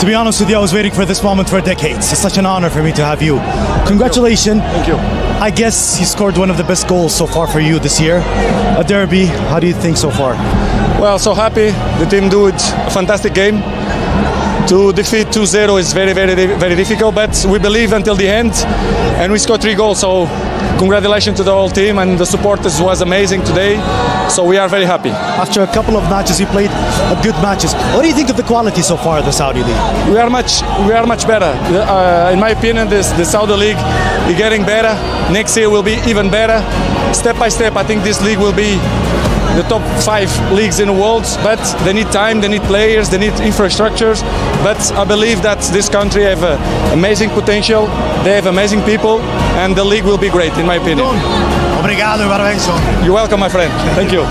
To be honest with you, I was waiting for this moment for decades. It's such an honor for me to have you. Congratulations. Thank you. I guess you scored one of the best goals so far for you this year. A derby, how do you think so far? Well, so happy. The team did a fantastic game. To defeat 2-0 is very, very, very difficult, but we believe until the end, and we scored three goals. So, congratulations to the whole team and the supporters was amazing today. So we are very happy. After a couple of matches, you played a good matches. What do you think of the quality so far of the Saudi league? We are much, we are much better. Uh, in my opinion, this the Saudi league is getting better. Next year will be even better. Step by step, I think this league will be the top five leagues in the world, but they need time, they need players, they need infrastructures. But I believe that this country have uh, amazing potential, they have amazing people, and the league will be great, in my opinion. Obrigado, parabéns. You're welcome, my friend. Thank you.